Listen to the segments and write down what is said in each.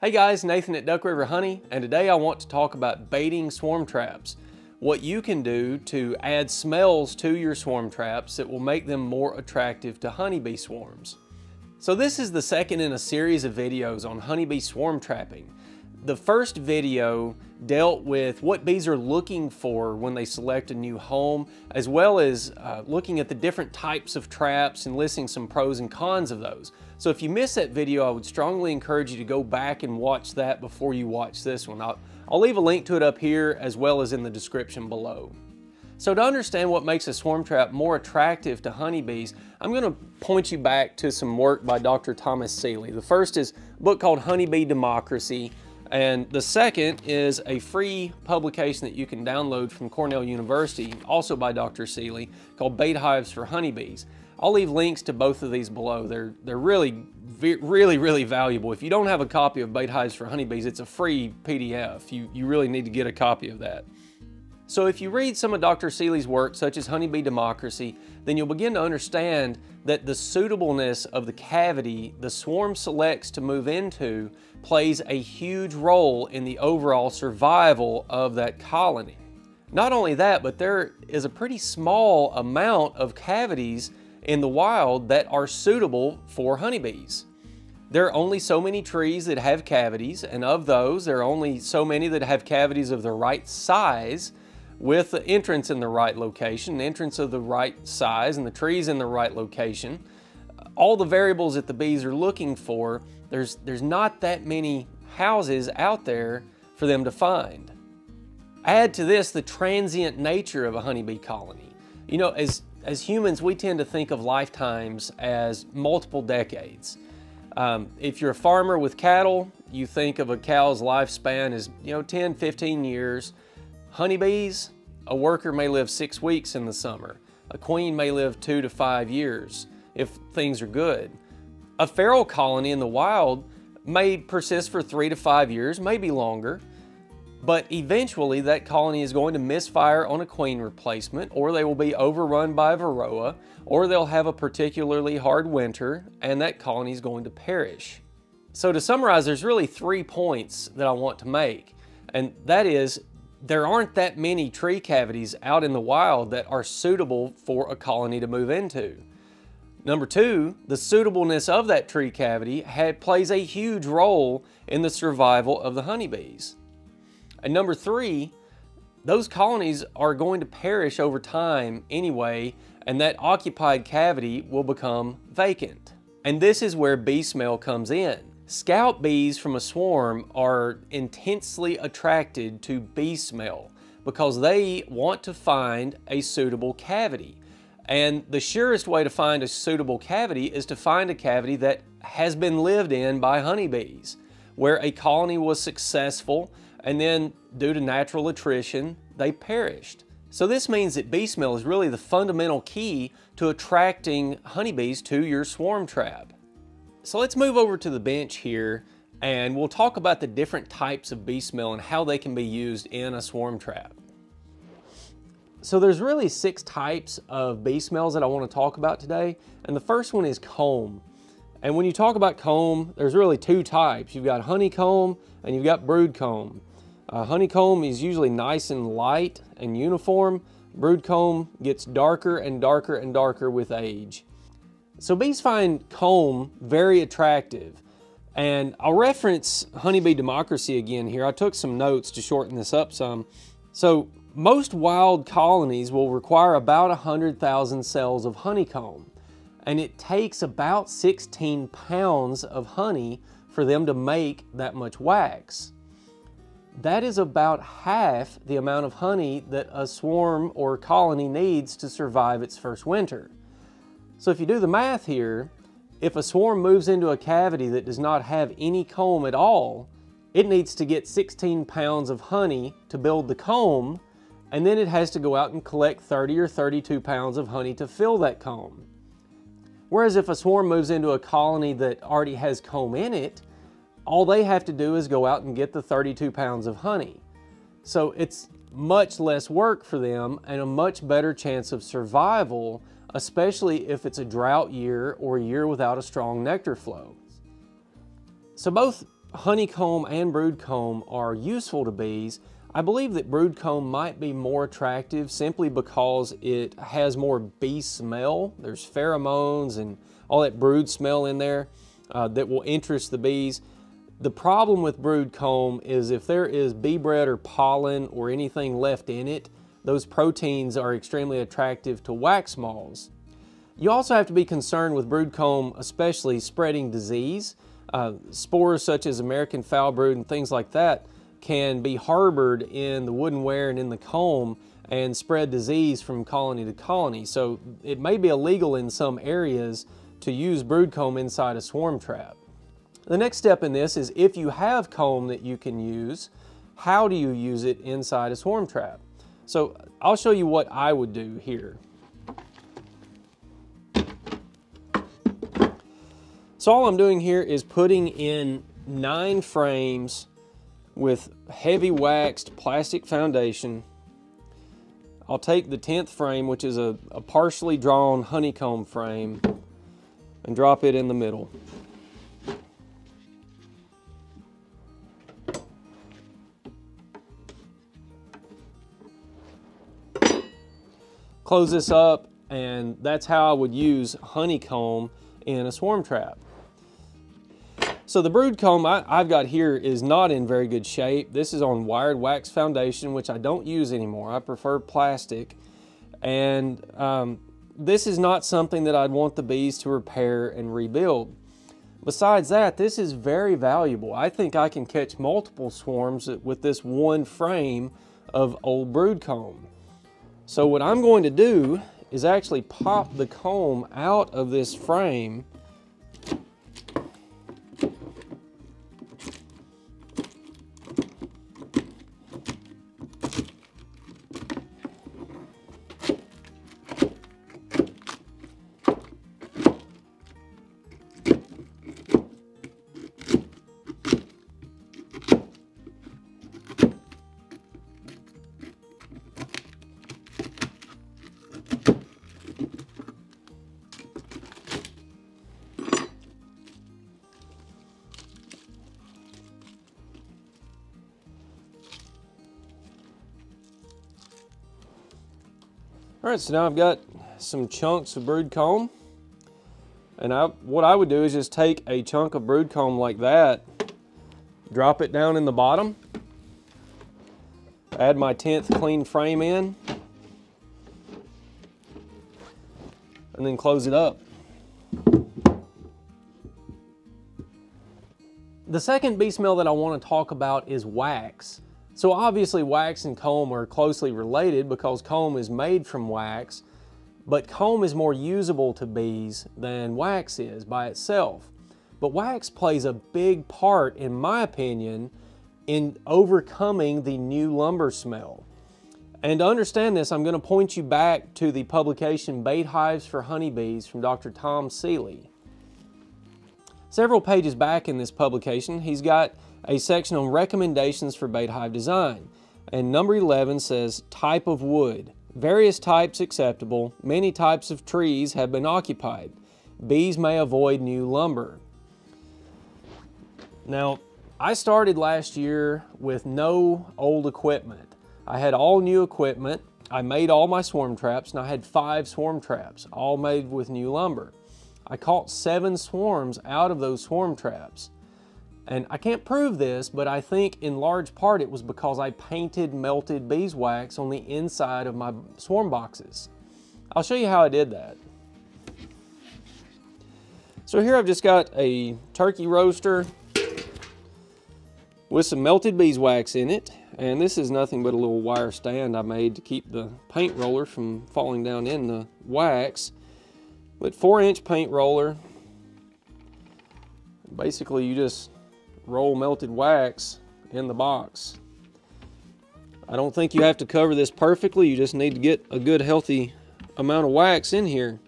Hey guys, Nathan at Duck River Honey, and today I want to talk about baiting swarm traps. What you can do to add smells to your swarm traps that will make them more attractive to honeybee swarms. So this is the second in a series of videos on honeybee swarm trapping. The first video dealt with what bees are looking for when they select a new home, as well as uh, looking at the different types of traps and listing some pros and cons of those. So if you missed that video, I would strongly encourage you to go back and watch that before you watch this one. I'll, I'll leave a link to it up here as well as in the description below. So to understand what makes a swarm trap more attractive to honeybees, I'm going to point you back to some work by Dr. Thomas Seeley. The first is a book called Honeybee Democracy, and the second is a free publication that you can download from Cornell University, also by Dr. Seeley, called Bait Hives for Honeybees. I'll leave links to both of these below. They're, they're really, really, really valuable. If you don't have a copy of Bait Hives for Honeybees, it's a free PDF. You, you really need to get a copy of that. So if you read some of Dr. Seeley's work, such as Honeybee Democracy, then you'll begin to understand that the suitableness of the cavity the swarm selects to move into plays a huge role in the overall survival of that colony. Not only that, but there is a pretty small amount of cavities in the wild that are suitable for honeybees. There are only so many trees that have cavities, and of those, there are only so many that have cavities of the right size with the entrance in the right location, the entrance of the right size, and the trees in the right location. All the variables that the bees are looking for, there's, there's not that many houses out there for them to find. Add to this the transient nature of a honeybee colony. You know, as, as humans, we tend to think of lifetimes as multiple decades. Um, if you're a farmer with cattle, you think of a cow's lifespan as, you know, 10, 15 years. Honeybees, a worker may live six weeks in the summer. A queen may live two to five years if things are good. A feral colony in the wild may persist for three to five years, maybe longer, but eventually that colony is going to misfire on a queen replacement, or they will be overrun by varroa, or they'll have a particularly hard winter, and that colony is going to perish. So to summarize, there's really three points that I want to make, and that is there aren't that many tree cavities out in the wild that are suitable for a colony to move into. Number two, the suitableness of that tree cavity had, plays a huge role in the survival of the honeybees. And number three, those colonies are going to perish over time anyway, and that occupied cavity will become vacant. And this is where bee smell comes in. Scout bees from a swarm are intensely attracted to bee smell because they want to find a suitable cavity. And the surest way to find a suitable cavity is to find a cavity that has been lived in by honeybees, where a colony was successful and then due to natural attrition, they perished. So this means that bee smell is really the fundamental key to attracting honeybees to your swarm trap. So let's move over to the bench here and we'll talk about the different types of bee smell and how they can be used in a swarm trap. So there's really six types of bee smells that I want to talk about today. And the first one is comb. And when you talk about comb, there's really two types. You've got honeycomb and you've got brood comb. Uh, honeycomb is usually nice and light and uniform. Brood comb gets darker and darker and darker with age. So bees find comb very attractive. And I'll reference Honeybee Democracy again here. I took some notes to shorten this up some. So most wild colonies will require about 100,000 cells of honeycomb. And it takes about 16 pounds of honey for them to make that much wax. That is about half the amount of honey that a swarm or colony needs to survive its first winter. So if you do the math here, if a swarm moves into a cavity that does not have any comb at all, it needs to get 16 pounds of honey to build the comb, and then it has to go out and collect 30 or 32 pounds of honey to fill that comb. Whereas if a swarm moves into a colony that already has comb in it, all they have to do is go out and get the 32 pounds of honey. So it's much less work for them and a much better chance of survival especially if it's a drought year or a year without a strong nectar flow. So both honeycomb and broodcomb are useful to bees, I believe that broodcomb might be more attractive simply because it has more bee smell. There's pheromones and all that brood smell in there uh, that will interest the bees. The problem with broodcomb is if there is bee bread or pollen or anything left in it, those proteins are extremely attractive to wax moths. You also have to be concerned with broodcomb, especially spreading disease. Uh, spores such as American foul brood and things like that can be harbored in the woodenware and in the comb and spread disease from colony to colony. So it may be illegal in some areas to use broodcomb inside a swarm trap. The next step in this is if you have comb that you can use, how do you use it inside a swarm trap? So I'll show you what I would do here. So all I'm doing here is putting in nine frames with heavy waxed plastic foundation. I'll take the 10th frame, which is a, a partially drawn honeycomb frame, and drop it in the middle. Close this up, and that's how I would use honeycomb in a swarm trap. So the brood comb I, have got here is not in very good shape. This is on wired wax foundation, which I don't use anymore. I prefer plastic. And um, this is not something that I'd want the bees to repair and rebuild. Besides that, this is very valuable. I think I can catch multiple swarms with this one frame of old brood comb. So what I'm going to do is actually pop the comb out of this frame All right, so now I've got some chunks of brood comb. And I, what I would do is just take a chunk of brood comb like that, drop it down in the bottom, add my 10th clean frame in, and then close it up. The second bee smell that I want to talk about is wax. So obviously wax and comb are closely related because comb is made from wax, but comb is more usable to bees than wax is by itself. But wax plays a big part, in my opinion, in overcoming the new lumber smell. And to understand this, I'm going to point you back to the publication Bait Hives for Honeybees from Dr. Tom Seeley. Several pages back in this publication, he's got a section on recommendations for bait hive design. And number 11 says type of wood. Various types acceptable. Many types of trees have been occupied. Bees may avoid new lumber. Now, I started last year with no old equipment. I had all new equipment. I made all my swarm traps, and I had five swarm traps, all made with new lumber. I caught seven swarms out of those swarm traps. And I can't prove this, but I think in large part it was because I painted melted beeswax on the inside of my swarm boxes. I'll show you how I did that. So here I've just got a turkey roaster with some melted beeswax in it. And this is nothing but a little wire stand I made to keep the paint roller from falling down in the wax. With four inch paint roller, basically you just roll melted wax in the box. I don't think you have to cover this perfectly. You just need to get a good healthy amount of wax in here.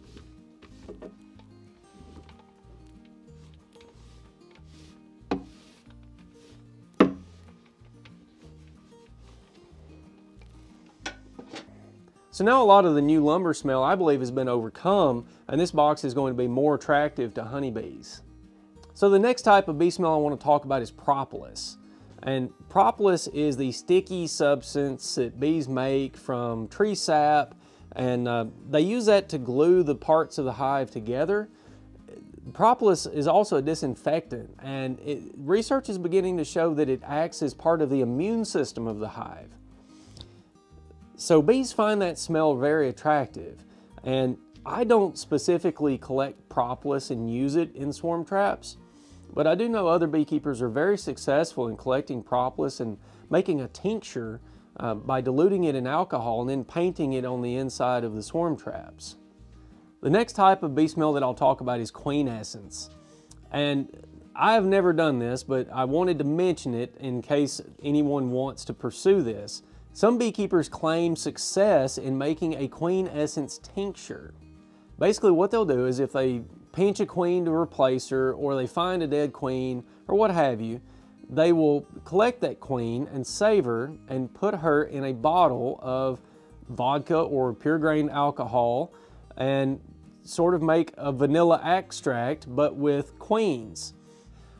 So now a lot of the new lumber smell I believe has been overcome and this box is going to be more attractive to honeybees. So the next type of bee smell I want to talk about is propolis. And propolis is the sticky substance that bees make from tree sap and uh, they use that to glue the parts of the hive together. Propolis is also a disinfectant and it, research is beginning to show that it acts as part of the immune system of the hive. So bees find that smell very attractive and I don't specifically collect propolis and use it in swarm traps, but I do know other beekeepers are very successful in collecting propolis and making a tincture uh, by diluting it in alcohol and then painting it on the inside of the swarm traps. The next type of bee smell that I'll talk about is queen essence. And I have never done this, but I wanted to mention it in case anyone wants to pursue this. Some beekeepers claim success in making a queen essence tincture. Basically what they'll do is if they pinch a queen to replace her or they find a dead queen or what have you, they will collect that queen and save her and put her in a bottle of vodka or pure grain alcohol and sort of make a vanilla extract but with queens.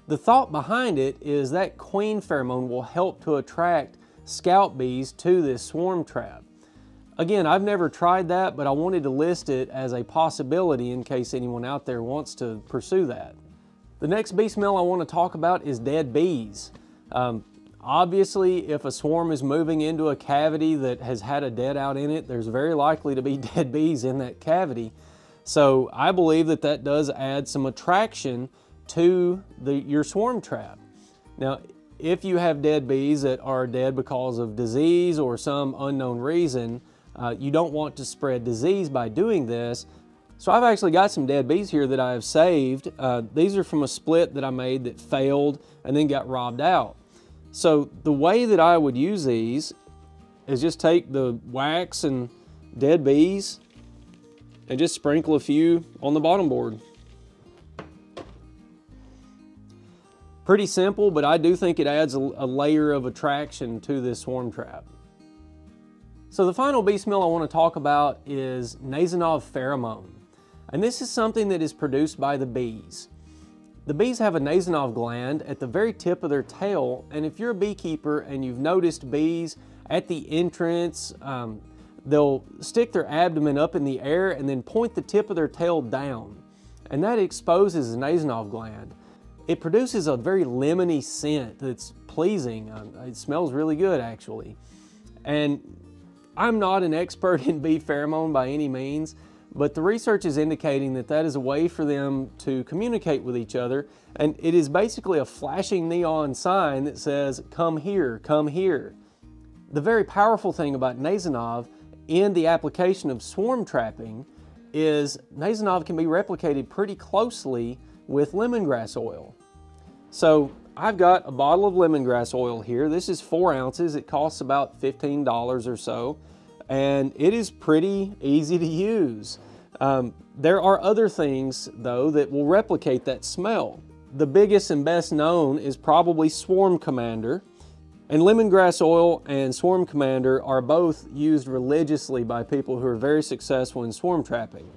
The thought behind it is that queen pheromone will help to attract scout bees to this swarm trap. Again, I've never tried that, but I wanted to list it as a possibility in case anyone out there wants to pursue that. The next bee smell I want to talk about is dead bees. Um, obviously, if a swarm is moving into a cavity that has had a dead out in it, there's very likely to be dead bees in that cavity. So I believe that that does add some attraction to the, your swarm trap. Now, if you have dead bees that are dead because of disease or some unknown reason, uh, you don't want to spread disease by doing this. So I've actually got some dead bees here that I have saved. Uh, these are from a split that I made that failed and then got robbed out. So the way that I would use these is just take the wax and dead bees and just sprinkle a few on the bottom board. Pretty simple, but I do think it adds a, a layer of attraction to this swarm trap. So the final bee smell I want to talk about is Nasonov pheromone. And this is something that is produced by the bees. The bees have a Nasonov gland at the very tip of their tail, and if you're a beekeeper and you've noticed bees at the entrance, um, they'll stick their abdomen up in the air and then point the tip of their tail down. And that exposes the Nasonov gland. It produces a very lemony scent that's pleasing. Um, it smells really good, actually. And I'm not an expert in bee pheromone by any means, but the research is indicating that that is a way for them to communicate with each other. And it is basically a flashing neon sign that says, come here, come here. The very powerful thing about Nasonov in the application of swarm trapping is Nasonov can be replicated pretty closely with lemongrass oil. So I've got a bottle of lemongrass oil here. This is four ounces. It costs about $15 or so and it is pretty easy to use. Um, there are other things though that will replicate that smell. The biggest and best known is probably Swarm Commander. And lemongrass oil and Swarm Commander are both used religiously by people who are very successful in swarm trapping.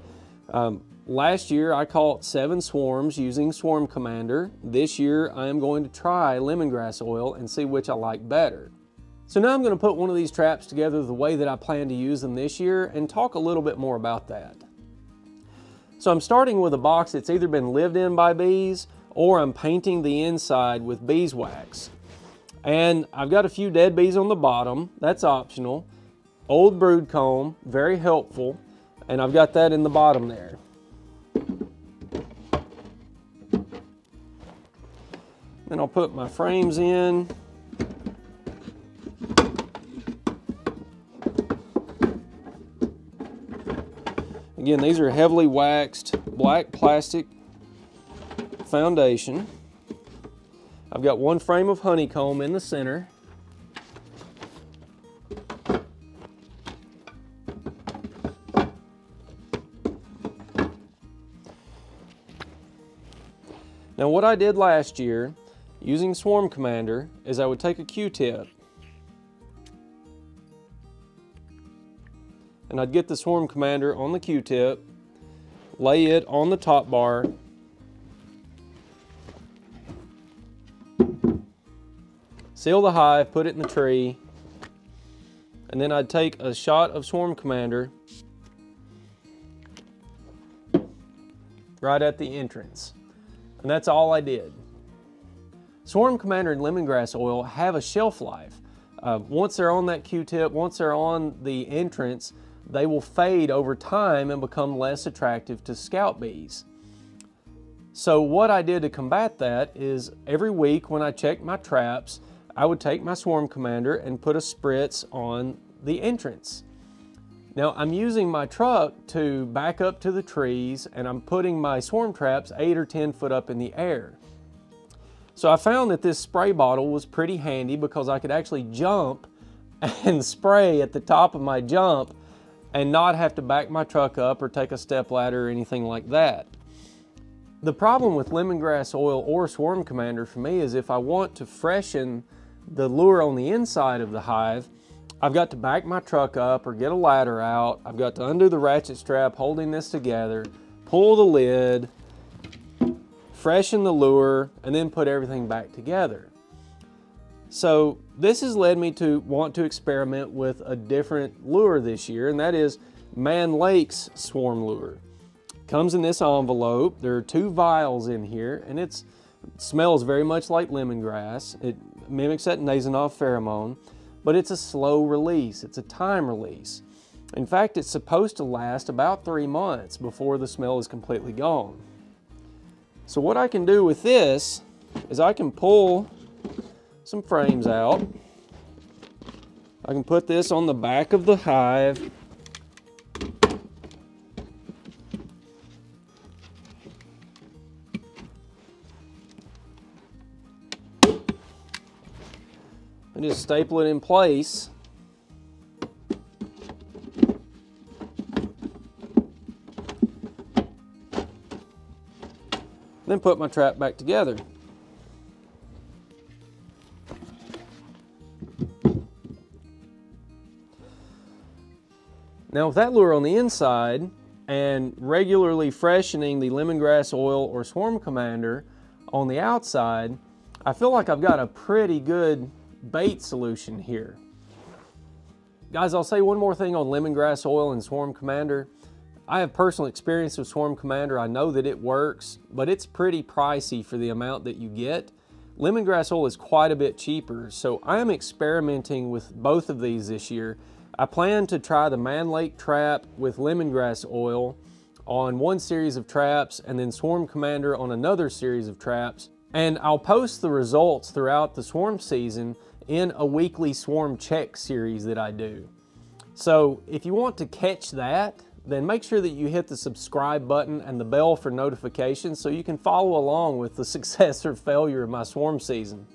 Um, last year I caught seven swarms using Swarm Commander. This year I am going to try lemongrass oil and see which I like better. So now I'm going to put one of these traps together the way that I plan to use them this year and talk a little bit more about that. So I'm starting with a box that's either been lived in by bees or I'm painting the inside with beeswax. And I've got a few dead bees on the bottom, that's optional. Old brood comb, very helpful, and I've got that in the bottom there. Then I'll put my frames in. Again, these are heavily waxed black plastic foundation. I've got one frame of honeycomb in the center. Now what I did last year using Swarm Commander is I would take a Q-tip and I'd get the Swarm Commander on the Q-tip, lay it on the top bar, seal the hive, put it in the tree, and then I'd take a shot of Swarm Commander right at the entrance. And that's all I did. Swarm Commander and lemongrass oil have a shelf life. Uh, once they're on that Q-tip, once they're on the entrance, they will fade over time and become less attractive to scout bees. So what I did to combat that is every week when I checked my traps, I would take my Swarm Commander and put a spritz on the entrance. Now I'm using my truck to back up to the trees and I'm putting my swarm traps eight or 10 foot up in the air. So I found that this spray bottle was pretty handy because I could actually jump and spray at the top of my jump and not have to back my truck up or take a step ladder or anything like that. The problem with lemongrass oil or swarm commander for me is if I want to freshen the lure on the inside of the hive, I've got to back my truck up or get a ladder out. I've got to undo the ratchet strap holding this together, pull the lid, freshen the lure, and then put everything back together. So this has led me to want to experiment with a different lure this year, and that is Mann Lake's Swarm Lure. Comes in this envelope. There are two vials in here, and it smells very much like lemongrass. It mimics that Nasonov pheromone but it's a slow release. It's a time release. In fact, it's supposed to last about three months before the smell is completely gone. So what I can do with this is I can pull some frames out. I can put this on the back of the hive and just staple it in place. Then put my trap back together. Now with that lure on the inside and regularly freshening the lemongrass oil or swarm commander on the outside, I feel like I've got a pretty good bait solution here. Guys, I'll say one more thing on lemongrass oil and Swarm Commander. I have personal experience with Swarm Commander. I know that it works, but it's pretty pricey for the amount that you get. Lemongrass oil is quite a bit cheaper, so I am experimenting with both of these this year. I plan to try the Mann Lake trap with lemongrass oil on one series of traps and then Swarm Commander on another series of traps. And I'll post the results throughout the swarm season in a weekly swarm check series that I do. So if you want to catch that, then make sure that you hit the subscribe button and the bell for notifications so you can follow along with the success or failure of my swarm season.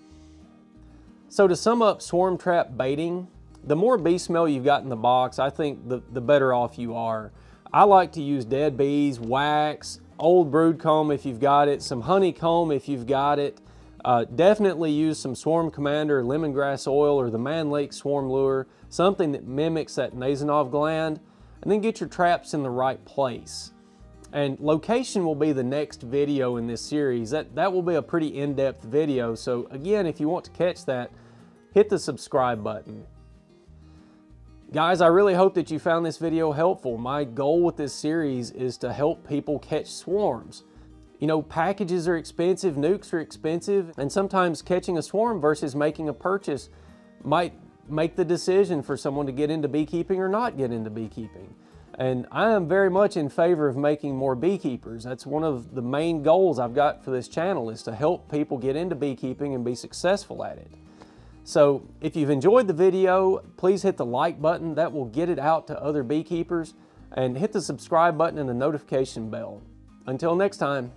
So to sum up swarm trap baiting, the more bee smell you've got in the box, I think the, the better off you are. I like to use dead bees, wax, old brood comb if you've got it, some honeycomb if you've got it, uh, definitely use some Swarm Commander lemongrass oil or the Mann Lake Swarm Lure, something that mimics that Nasonov gland, and then get your traps in the right place. And location will be the next video in this series. That, that will be a pretty in-depth video. So again, if you want to catch that, hit the subscribe button. Guys, I really hope that you found this video helpful. My goal with this series is to help people catch swarms. You know, packages are expensive, nukes are expensive, and sometimes catching a swarm versus making a purchase might make the decision for someone to get into beekeeping or not get into beekeeping. And I am very much in favor of making more beekeepers. That's one of the main goals I've got for this channel is to help people get into beekeeping and be successful at it. So if you've enjoyed the video, please hit the like button. That will get it out to other beekeepers. And hit the subscribe button and the notification bell. Until next time.